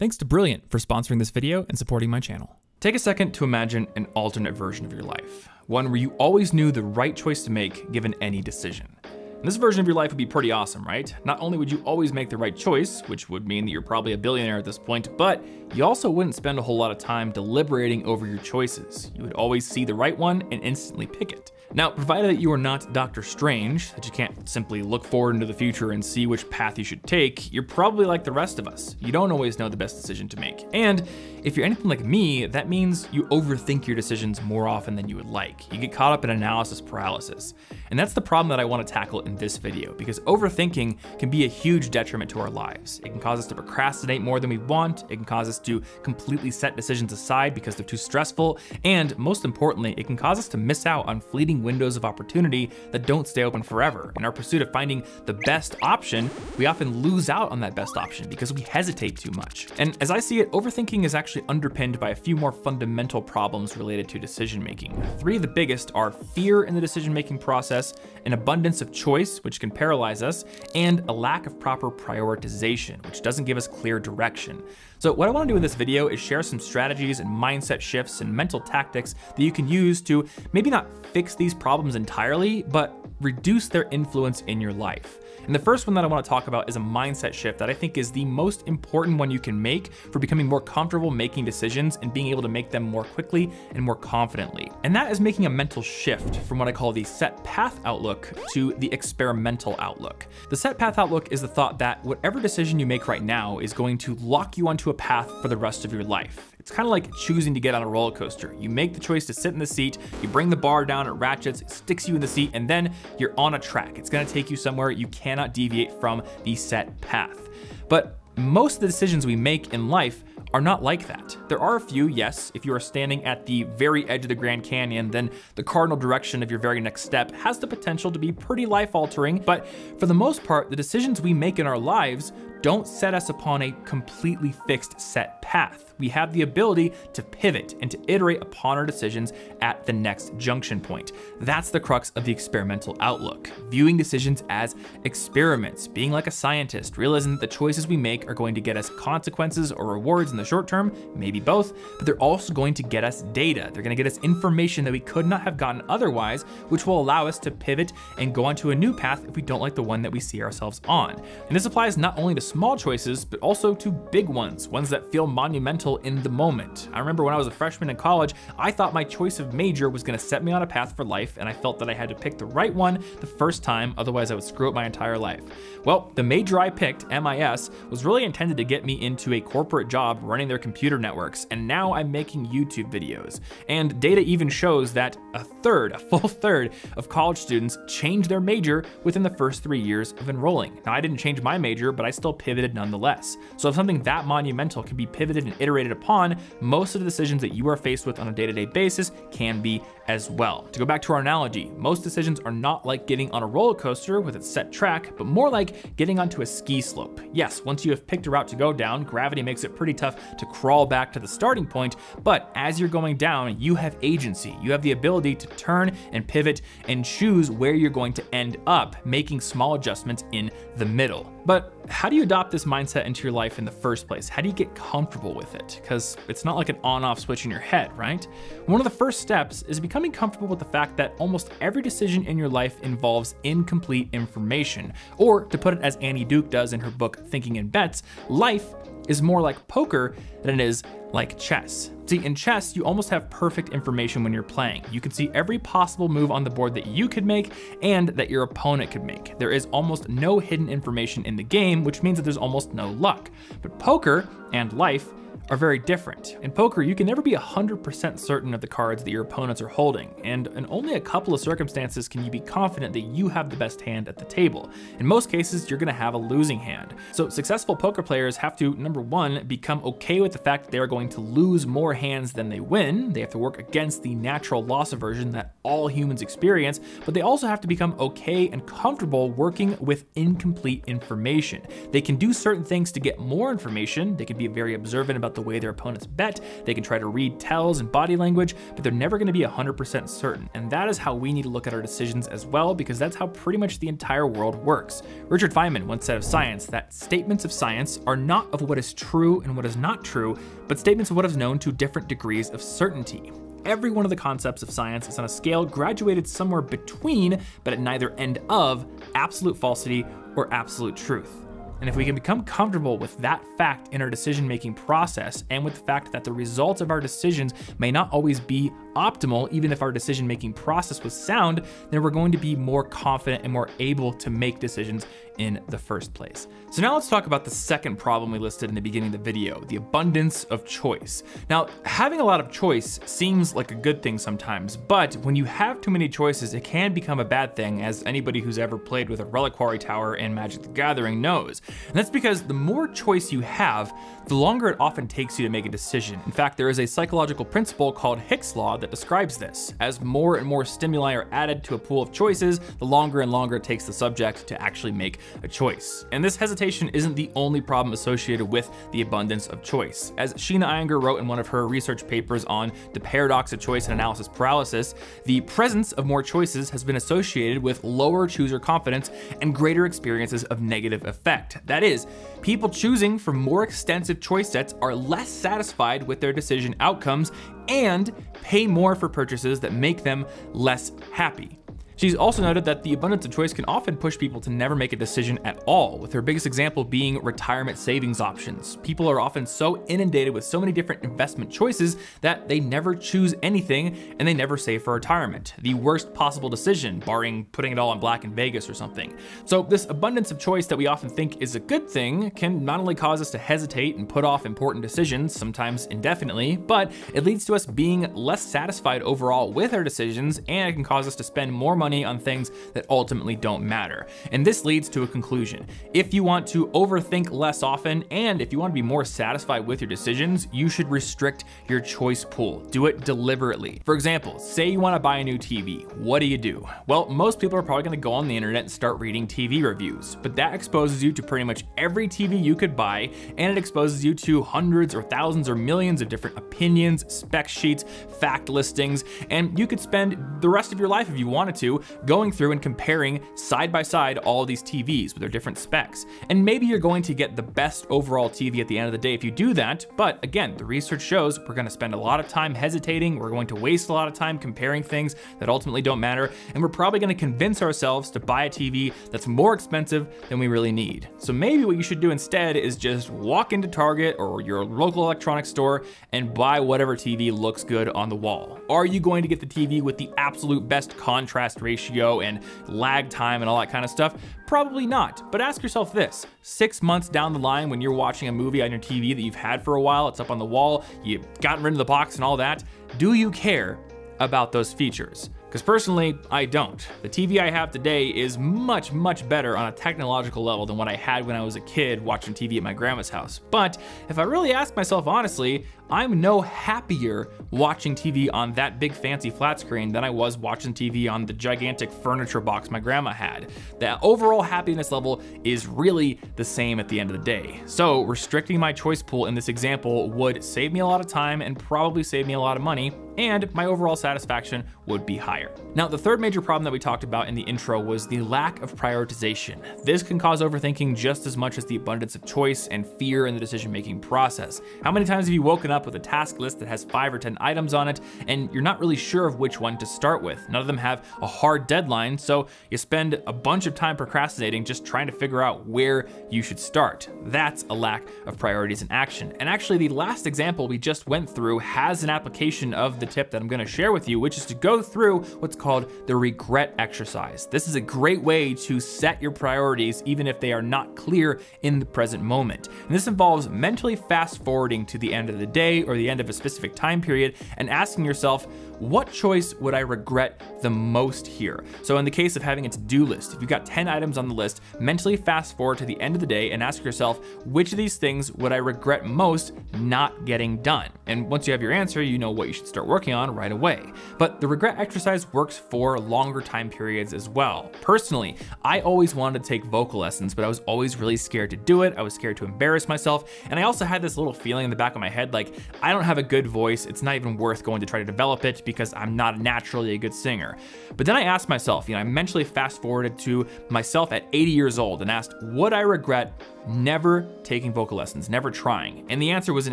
Thanks to Brilliant for sponsoring this video and supporting my channel. Take a second to imagine an alternate version of your life, one where you always knew the right choice to make given any decision. And this version of your life would be pretty awesome, right? Not only would you always make the right choice, which would mean that you're probably a billionaire at this point, but you also wouldn't spend a whole lot of time deliberating over your choices. You would always see the right one and instantly pick it. Now, provided that you are not Doctor Strange, that you can't simply look forward into the future and see which path you should take, you're probably like the rest of us. You don't always know the best decision to make. And if you're anything like me, that means you overthink your decisions more often than you would like. You get caught up in analysis paralysis. And that's the problem that I want to tackle in this video, because overthinking can be a huge detriment to our lives. It can cause us to procrastinate more than we want, it can cause us to completely set decisions aside because they're too stressful, and most importantly, it can cause us to miss out on fleeting windows of opportunity that don't stay open forever. In our pursuit of finding the best option, we often lose out on that best option because we hesitate too much. And as I see it, overthinking is actually underpinned by a few more fundamental problems related to decision making. Three of the biggest are fear in the decision making process, an abundance of choice, which can paralyze us, and a lack of proper prioritization, which doesn't give us clear direction. So what I wanna do in this video is share some strategies and mindset shifts and mental tactics that you can use to maybe not fix these problems entirely, but reduce their influence in your life. And the first one that I wanna talk about is a mindset shift that I think is the most important one you can make for becoming more comfortable making decisions and being able to make them more quickly and more confidently. And that is making a mental shift from what I call the set path outlook to the experimental outlook. The set path outlook is the thought that whatever decision you make right now is going to lock you onto a path for the rest of your life. It's kind of like choosing to get on a roller coaster. You make the choice to sit in the seat, you bring the bar down, it ratchets, it sticks you in the seat, and then you're on a track. It's gonna take you somewhere you cannot deviate from the set path. But most of the decisions we make in life are not like that. There are a few, yes, if you are standing at the very edge of the Grand Canyon, then the cardinal direction of your very next step has the potential to be pretty life altering, but for the most part, the decisions we make in our lives don't set us upon a completely fixed set path. We have the ability to pivot and to iterate upon our decisions at the next junction point. That's the crux of the experimental outlook, viewing decisions as experiments, being like a scientist, realizing that the choices we make are going to get us consequences or rewards in the short term, maybe both, but they're also going to get us data. They're going to get us information that we could not have gotten otherwise, which will allow us to pivot and go onto a new path if we don't like the one that we see ourselves on. And this applies not only to small choices, but also to big ones, ones that feel monumental in the moment. I remember when I was a freshman in college, I thought my choice of major was gonna set me on a path for life, and I felt that I had to pick the right one the first time, otherwise I would screw up my entire life. Well, the major I picked, MIS, was really intended to get me into a corporate job running their computer networks, and now I'm making YouTube videos. And data even shows that a third, a full third of college students change their major within the first three years of enrolling. Now, I didn't change my major, but I still pivoted nonetheless. So if something that monumental can be pivoted and iterated upon, most of the decisions that you are faced with on a day-to-day -day basis can be as well. To go back to our analogy, most decisions are not like getting on a roller coaster with its set track, but more like getting onto a ski slope. Yes, once you have picked a route to go down, gravity makes it pretty tough to crawl back to the starting point, but as you're going down, you have agency. You have the ability to turn and pivot and choose where you're going to end up, making small adjustments in the middle. But how do you adopt this mindset into your life in the first place? How do you get comfortable with it? Because it's not like an on off switch in your head, right? One of the first steps is becoming comfortable with the fact that almost every decision in your life involves incomplete information. Or, to put it as Annie Duke does in her book Thinking in Bets, life is more like poker than it is like chess. See, in chess, you almost have perfect information when you're playing. You can see every possible move on the board that you could make and that your opponent could make. There is almost no hidden information in the game, which means that there's almost no luck. But poker and life are very different. In poker, you can never be 100% certain of the cards that your opponents are holding, and in only a couple of circumstances can you be confident that you have the best hand at the table. In most cases, you're gonna have a losing hand. So successful poker players have to, number one, become okay with the fact that they are going to lose more hands than they win. They have to work against the natural loss aversion that all humans experience, but they also have to become okay and comfortable working with incomplete information. They can do certain things to get more information. They can be very observant about the the way their opponents bet, they can try to read tells and body language, but they're never gonna be 100% certain. And that is how we need to look at our decisions as well, because that's how pretty much the entire world works. Richard Feynman once said of science that statements of science are not of what is true and what is not true, but statements of what is known to different degrees of certainty. Every one of the concepts of science is on a scale graduated somewhere between, but at neither end of, absolute falsity or absolute truth. And if we can become comfortable with that fact in our decision making process and with the fact that the results of our decisions may not always be optimal, even if our decision making process was sound, then we're going to be more confident and more able to make decisions in the first place. So now let's talk about the second problem we listed in the beginning of the video, the abundance of choice. Now, having a lot of choice seems like a good thing sometimes, but when you have too many choices, it can become a bad thing, as anybody who's ever played with a reliquary tower in Magic the Gathering knows. And that's because the more choice you have, the longer it often takes you to make a decision. In fact, there is a psychological principle called Hick's Law that describes this. As more and more stimuli are added to a pool of choices, the longer and longer it takes the subject to actually make a choice. And this hesitation isn't the only problem associated with the abundance of choice. As Sheena Iyengar wrote in one of her research papers on the paradox of choice and analysis paralysis, the presence of more choices has been associated with lower chooser confidence and greater experiences of negative effect. That is, people choosing from more extensive choice sets are less satisfied with their decision outcomes and pay more for purchases that make them less happy. She's also noted that the abundance of choice can often push people to never make a decision at all, with her biggest example being retirement savings options. People are often so inundated with so many different investment choices that they never choose anything and they never save for retirement. The worst possible decision, barring putting it all on black in Vegas or something. So this abundance of choice that we often think is a good thing can not only cause us to hesitate and put off important decisions, sometimes indefinitely, but it leads to us being less satisfied overall with our decisions and it can cause us to spend more money money on things that ultimately don't matter. And this leads to a conclusion. If you want to overthink less often, and if you want to be more satisfied with your decisions, you should restrict your choice pool. Do it deliberately. For example, say you want to buy a new TV. What do you do? Well, most people are probably going to go on the internet and start reading TV reviews, but that exposes you to pretty much every TV you could buy, and it exposes you to hundreds or thousands or millions of different opinions, spec sheets, fact listings, and you could spend the rest of your life if you wanted to going through and comparing side by side all these TVs with their different specs. And maybe you're going to get the best overall TV at the end of the day if you do that, but again, the research shows we're gonna spend a lot of time hesitating, we're going to waste a lot of time comparing things that ultimately don't matter, and we're probably gonna convince ourselves to buy a TV that's more expensive than we really need. So maybe what you should do instead is just walk into Target or your local electronics store and buy whatever TV looks good on the wall. Are you going to get the TV with the absolute best contrast ratio and lag time and all that kind of stuff? Probably not, but ask yourself this. Six months down the line when you're watching a movie on your TV that you've had for a while, it's up on the wall, you've gotten rid of the box and all that, do you care about those features? Because personally, I don't. The TV I have today is much, much better on a technological level than what I had when I was a kid watching TV at my grandma's house. But if I really ask myself honestly, I'm no happier watching TV on that big fancy flat screen than I was watching TV on the gigantic furniture box my grandma had. The overall happiness level is really the same at the end of the day. So restricting my choice pool in this example would save me a lot of time and probably save me a lot of money, and my overall satisfaction would be higher. Now, the third major problem that we talked about in the intro was the lack of prioritization. This can cause overthinking just as much as the abundance of choice and fear in the decision-making process. How many times have you woken up with a task list that has five or 10 items on it, and you're not really sure of which one to start with. None of them have a hard deadline, so you spend a bunch of time procrastinating just trying to figure out where you should start. That's a lack of priorities in action. And actually, the last example we just went through has an application of the tip that I'm gonna share with you, which is to go through what's called the regret exercise. This is a great way to set your priorities even if they are not clear in the present moment. And this involves mentally fast forwarding to the end of the day or the end of a specific time period and asking yourself, what choice would I regret the most here? So in the case of having a to-do list, if you've got 10 items on the list, mentally fast forward to the end of the day and ask yourself, which of these things would I regret most not getting done? And once you have your answer, you know what you should start working on right away. But the regret exercise works for longer time periods as well. Personally, I always wanted to take vocal lessons, but I was always really scared to do it. I was scared to embarrass myself. And I also had this little feeling in the back of my head, like, I don't have a good voice. It's not even worth going to try to develop it because I'm not naturally a good singer. But then I asked myself, you know, I mentally fast forwarded to myself at 80 years old and asked, would I regret never taking vocal lessons, never trying? And the answer was an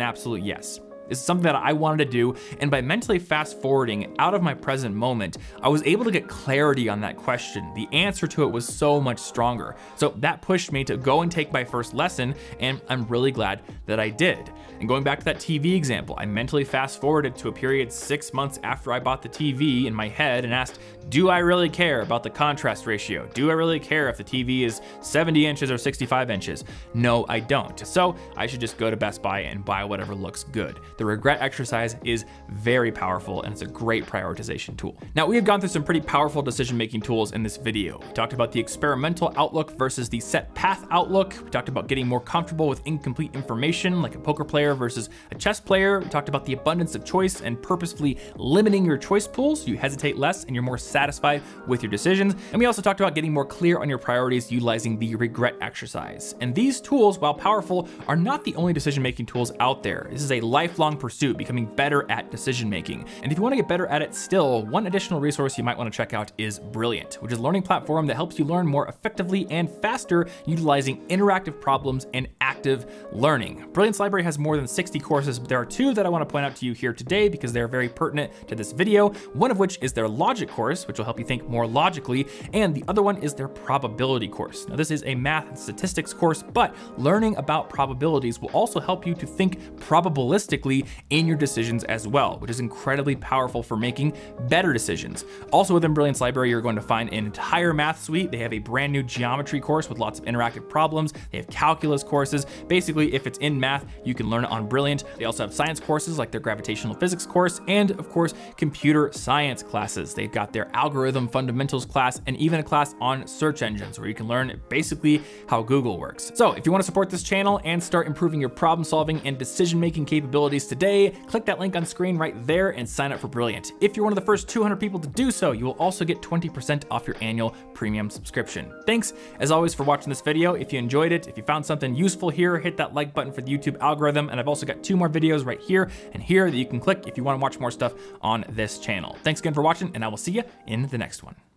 absolute yes. It's something that I wanted to do, and by mentally fast forwarding out of my present moment, I was able to get clarity on that question. The answer to it was so much stronger. So that pushed me to go and take my first lesson, and I'm really glad that I did. And going back to that TV example, I mentally fast forwarded to a period six months after I bought the TV in my head and asked, do I really care about the contrast ratio? Do I really care if the TV is 70 inches or 65 inches? No, I don't. So I should just go to Best Buy and buy whatever looks good. The regret exercise is very powerful and it's a great prioritization tool. Now we have gone through some pretty powerful decision-making tools in this video. We talked about the experimental outlook versus the set path outlook. We talked about getting more comfortable with incomplete information like a poker player versus a chess player. We talked about the abundance of choice and purposefully limiting your choice pools so you hesitate less and you're more satisfied with your decisions. And we also talked about getting more clear on your priorities utilizing the regret exercise. And these tools, while powerful, are not the only decision-making tools out there. This is a lifelong pursuit, becoming better at decision-making. And if you wanna get better at it still, one additional resource you might wanna check out is Brilliant, which is a learning platform that helps you learn more effectively and faster utilizing interactive problems and active learning. Brilliant's library has more than 60 courses, but there are two that I wanna point out to you here today because they're very pertinent to this video, one of which is their logic course, which will help you think more logically, and the other one is their probability course. Now this is a math and statistics course, but learning about probabilities will also help you to think probabilistically in your decisions as well, which is incredibly powerful for making better decisions. Also within Brilliant's library, you're going to find an entire math suite. They have a brand new geometry course with lots of interactive problems. They have calculus courses. Basically, if it's in math, you can learn it on Brilliant. They also have science courses like their gravitational physics course, and of course, computer science classes. They've got their algorithm fundamentals class and even a class on search engines where you can learn basically how Google works. So if you wanna support this channel and start improving your problem solving and decision-making capabilities today, click that link on screen right there and sign up for Brilliant. If you're one of the first 200 people to do so, you will also get 20% off your annual premium subscription. Thanks as always for watching this video. If you enjoyed it, if you found something useful here, hit that like button for the YouTube algorithm. And I've also got two more videos right here and here that you can click if you wanna watch more stuff on this channel. Thanks again for watching and I will see you in the next one.